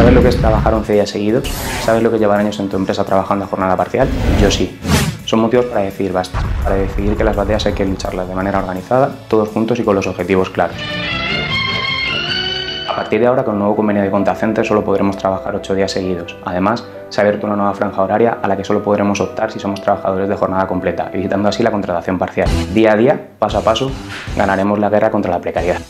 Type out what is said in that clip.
¿Sabes lo que es trabajar 11 días seguidos? ¿Sabes lo que llevar años en tu empresa trabajando a jornada parcial? Yo sí. Son motivos para decidir basta, para decidir que las batallas hay que lucharlas de manera organizada, todos juntos y con los objetivos claros. A partir de ahora, con el nuevo convenio de Contact Center, solo podremos trabajar 8 días seguidos. Además, se ha abierto una nueva franja horaria a la que solo podremos optar si somos trabajadores de jornada completa, evitando así la contratación parcial. Día a día, paso a paso, ganaremos la guerra contra la precariedad.